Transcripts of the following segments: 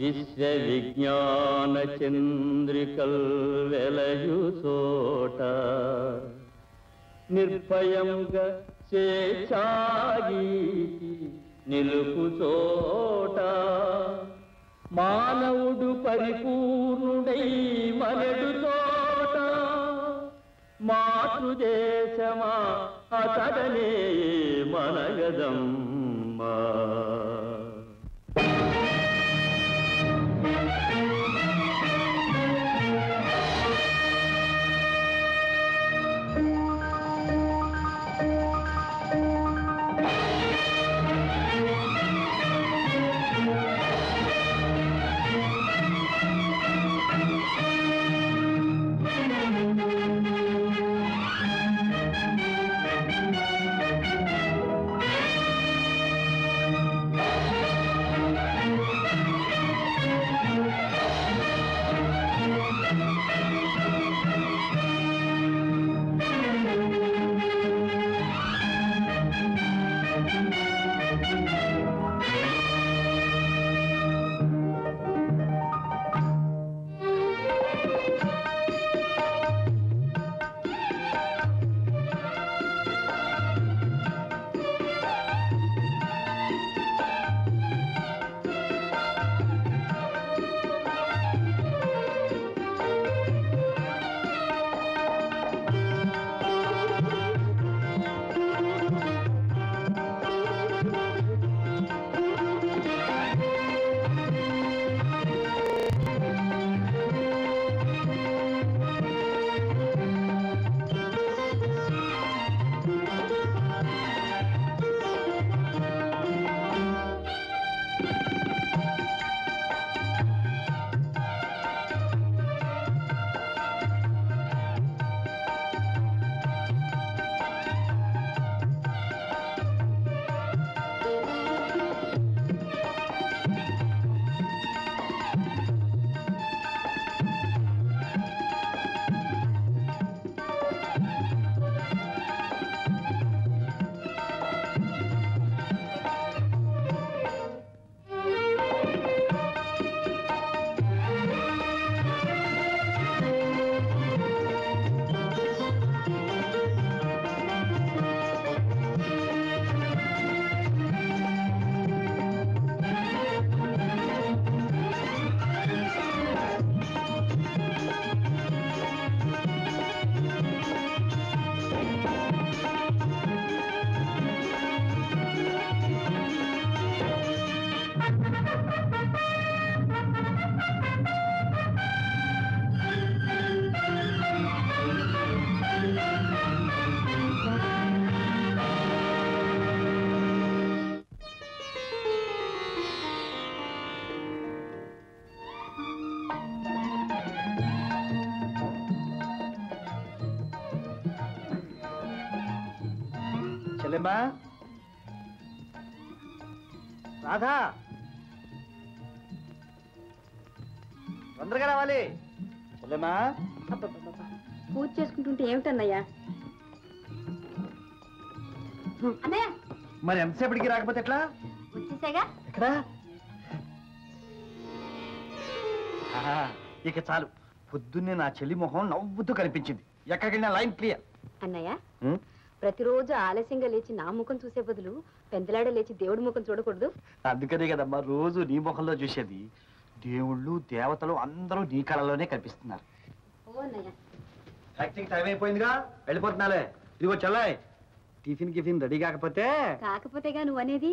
విశ్వవిజ్ఞాన చంద్రికల్ వెలయు చోట నిర్భయంగా స్వేచ్ఛాగీతి నిలుపు చోట మానవుడు పరిపూర్ణుడై మనడు చోట మాతృదేశమా అతడనే మనగదం చెల్లెమ్మా రాధా. తొందరగా రావాలి. చెల్లెమ్మా అబ్బబ్బబ్బబ్బా. పూజ చేసుకుంటుంటే ఏమిటన్నయ్యా? అన్నయ్య! మరి ఎంతసేపటికి రాకపోతే ఎట్లా? వచ్చేసాగా? ఎక్కడా? ఆహా, ఇక చాలు. పొద్దున్నే నా చెల్లి మొహం నవ్వుతూ కనిపించింది. ఎక్కడికి వెళ్ళినా లైన్ క్లియర్ అన్నయ్య ప్రతిరోజు ఆలస్యంగా లేచి నా ముఖం చూసే బదులు పెందలాడ లేచి దేవుడి ముఖం చూడకూడదు. అందుకనే కదమ్మా రోజు నీ ముఖంలో చూసేది దేవుళ్ళు దేవతలు అందరూ నీ కళలోనే కనిపిస్తున్నారు. టైం అయిపోయిందిగా? వెళ్ళిపోతున్నాలే. ఇదిగో చెల్లాయ్ టిఫిన్ గిఫిన్ రెడీ కాకపోతే? కాకపోతేగా నువ్వు అనేది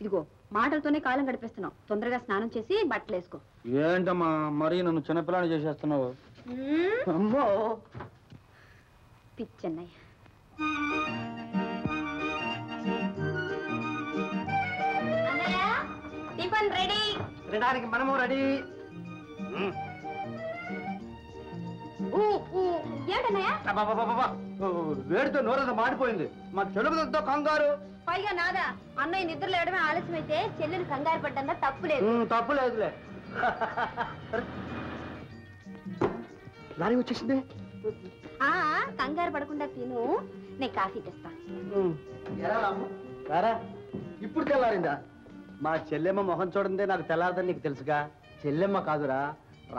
ఇదిగో మాటలతోనే కాలం గడిపేస్తున్నావు. తొందరగా స్నానం చేసి బట్టలు వేసుకో. ఏంటమ్మా మరీ నన్ను చిన్నపిల్లని చేసేస్తున్నావు? అమ్మో! పిచ్చన్నయ్య. Tiffin ready. తినడానికి మనము రెడీ. వేడితో నోరంతా మాడిపోయింది. మా చెడుపుతో కంగారు. పైగా నాదా అన్నయ్య నిద్ర లేవడమే ఆలస్యమైతే చెల్లెలు కంగారు పడ్డందా తప్పులేదు ఉమ్, తప్పు లేదులే. లారీ వచ్చేసింది. ఆ కంగారు పడకుండా తిను. నేను కాఫీ తెస్తా. రారా. ఇప్పుడు తెల్లారిందా? మా చెల్లెమ్మ మొహం చూడందే నాకు తెల్లారదని నీకు తెలుసుగా? చెల్లెమ్మ కాదురా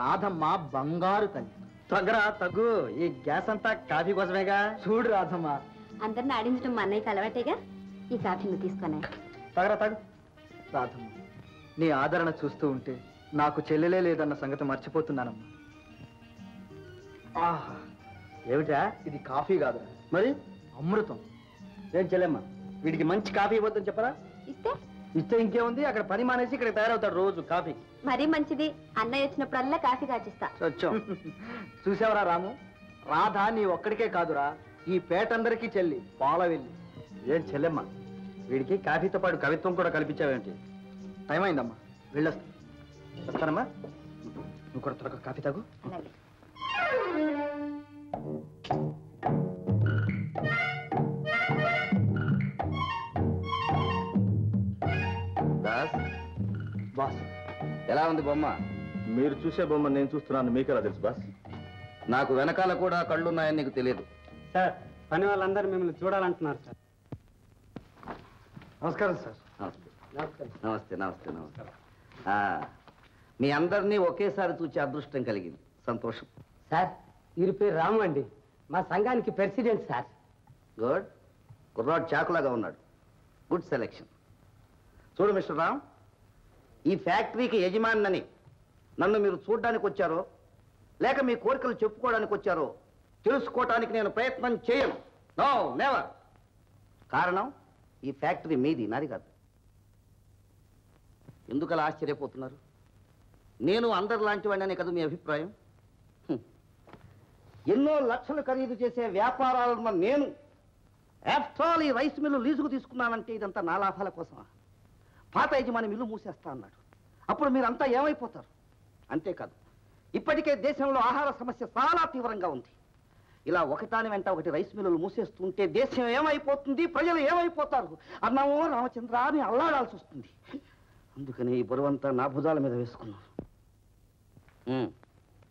రాధమ్మ బంగారు తల్లి. తగ్గరా తగ్గు. ఈ గ్యాస్ అంతా కాఫీ కోసమేగా? చూడు రాధమ్మ. అందరిని ఆడించడం మా అన్నయ్యకి అలవాటేగా? ఈ కాఫీ నువ్వు తీసుకున్నా తగరా తగు రాధమ్మ నీ ఆదరణ చూస్తూ ఉంటే నాకు చెల్లెలే లేదన్న సంగతి మర్చిపోతున్నానమ్మా. ఆహా ఏమిటా ఇది కాఫీ కాదు మరి? అమృతం. ఏం చెల్లెమ్మ వీడికి మంచి కాఫీ ఇవ్వద్దని చెప్పరా? ఇస్తే? ఇస్తే ఇంకేముంది? అక్కడ పని మానేసి ఇక్కడ తయారవుతాడు రోజు కాఫీ. మరీ మంచిది అన్నయ్య వచ్చినప్పుడల్లా కాఫీ కాచిస్తా. సత్యం. చూసావరా రాము? రాధ నీ ఒక్కడికే కాదురా ఈ పేటందరికీ చెల్లి పాల వెళ్ళి ఏం చెల్లెమ్మ వీడికి కాఫీతో పాటు కవిత్వం కూడా కల్పించావేంటి టైం అయిందమ్మా వెళ్ళొస్తా. వస్తానమ్మా. నువ్వు కూడా త్వరగా కాఫీ తాగు. ఉంది బొమ్మ. మీరు చూసే బొమ్మ నేను చూస్తున్నాను. మీకెలా తెలుసు బాస్? నాకు వెనకాల కూడా కళ్ళున్నాయని నీకు తెలియదు. సార్ పని వాళ్ళందరూ మిమ్మల్ని చూడాలంటున్నారు సార్. నమస్కారం సార్. నమస్తే. నమస్తే నమస్తే ఆ, మీ అందరినీ ఒకేసారి చూచే అదృష్టం కలిగింది. సంతోషం. సార్ వీరి పేరు రాము అండి. మా సంఘానికి ప్రెసిడెంట్ సార్. గుడ్. కుర్రాడు చాకులాగా ఉన్నాడు. Good selection. చూడు మిస్టర్ రామ్ ఈ ఫ్యాక్టరీకి యజమానినని. నన్ను మీరు చూడడానికి వచ్చారో లేక మీ కోరికలు చెప్పుకోవడానికి వచ్చారో తెలుసుకోవటానికి నేను ప్రయత్నం చేయను. నో నెవర్ కారణం ఈ ఫ్యాక్టరీ మీది నాది కాదు. ఎందుకలా ఆశ్చర్యపోతున్నారు? నేను అందరు లాంటి వాడినే కదా మీ అభిప్రాయం? ఎన్నో లక్షలు ఖరీదు చేసే వ్యాపారాలను నేను ఆఫ్టర్ ఆల్ ఈ రైస్ మిల్లు లీజుకు తీసుకున్నానంటే ఇదంతా నా లాభాల కోసమా? పాత యజమాని మిల్లు మూసేస్తా అన్నాడు. అప్పుడు మీరంతా ఏమైపోతారు? అంతేకాదు ఇప్పటికే దేశంలో ఆహార సమస్య చాలా తీవ్రంగా ఉంది. ఇలా ఒకటాని వెంట ఒకటి రైస్ మిల్లులు మూసేస్తుంటే దేశం ఏమైపోతుంది? ప్రజలు ఏమైపోతారు? అన్నమో రామచంద్ర అని అల్లాడాల్సి వస్తుంది. అందుకని ఈ బరువంతా నా భుజాల మీద వేసుకున్నాను ఉమ్,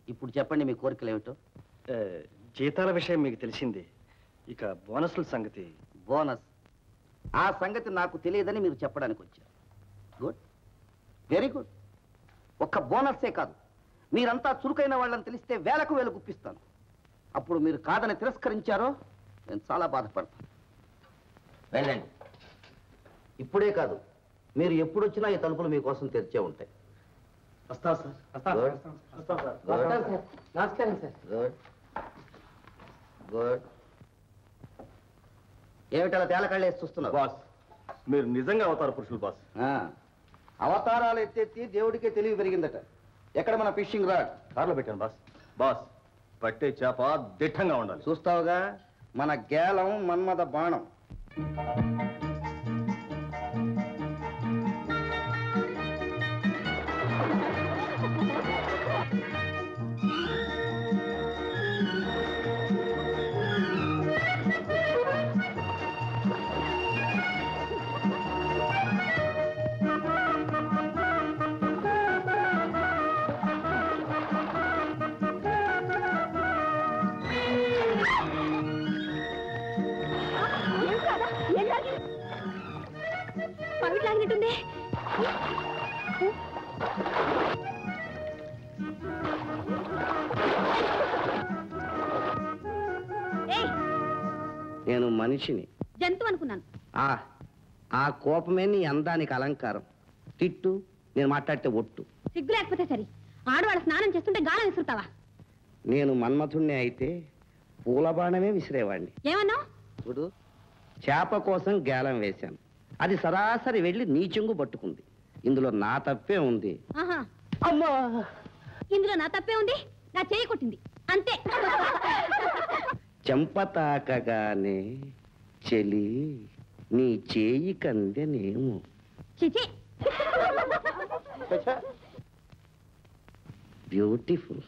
ఇప్పుడు చెప్పండి మీ కోరికలు ఏమిటో జీతాల విషయం మీకు తెలిసింది. ఇక బోనస్ల సంగతి. బోనస్. ఆ సంగతి నాకు తెలియదని మీరు చెప్పడానికి వచ్చారు గుడ్. Very good. ఒక్క బోనస్సే కాదు. మీరంతా చురుకైన వాళ్ళని తెలిస్తే వేలకు వేలు గుప్పిస్తాను. అప్పుడు మీరు కాదని తిరస్కరించారో నేను చాలా బాధపడతాను. వెళ్ళండి. ఇప్పుడే కాదు మీరు ఎప్పుడు వచ్చినా ఈ తలుపులు మీకోసం తెరిచే ఉంటాయి. వస్తా సార్ నమస్కారం సార్. గుడ్. గుడ్. ఏమిటలా తేలకళ్ళేసి చూస్తున్నావు బాస్ మీరు నిజంగా అవుతారు పురుషులు బాస్. ఆ, అవతారాలు ఎత్తెత్తి దేవుడికే తెలివి పెరిగిందట. ఎక్కడ మన ఫిషింగ్ రాడ్? కార్లో పెట్టాను బాస్. బాస్ పట్టే చేప దిట్టంగా ఉండాలి. చూస్తావుగా? మన గేలం మన్మద బాణం. ఏయ్ నేను మనిషిని. జంతువు అనుకున్నాను. ఆ ఆ కోపమే నీ అందానికి అలంకారం. తిట్టు నేను మాట్లాడితే ఒట్టు. సిగ్గు లేకపోతే సరి. ఆడవాళ్ళ స్నానం చేస్తుంటే గాలం విసురుతావా? నేను మన్మథుణ్ణి అయితే పూల బాణమే విసిరేవాడిని ఏమన్నావు? చూడు చేప కోసం గేలం వేశాను. అది సరాసరి వెళ్ళి నీ చెంగు పట్టుకుంది. ఇందులో నా తప్పే ఉంది. ఆహా. అమ్మా! ఇందులో నా తప్పే ఉంది నా చేయి కొట్టింది. అంతే. చెంప తాకగానే చెలి నీ చేయి కందెనేమో. చిచి. బ్యూటిఫుల్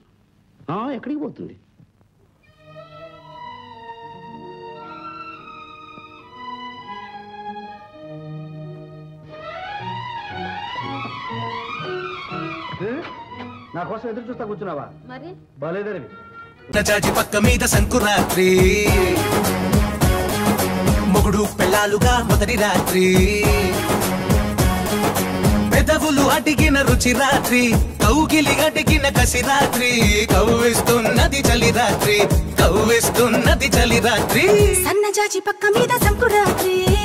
ఎక్కడికి పోతుంది? నా కోసం ఎదురు చూస్తా కూర్చున్నావా? మరి? బలేదరివి చాచి పక్క మీద సంకురాత్రి. మొగుడు పెళ్ళాలుగా మొదటి రాత్రి. పెదవులు అడిగిన రుచి రాత్రి. కౌగిలి అడిగిన కసి రాత్రి. కవ్విస్తున్నది చలి రాత్రి. కవ్విస్తున్నది చలి రాత్రి. సన్నజాజి పక్క మీద సంకురాత్రి.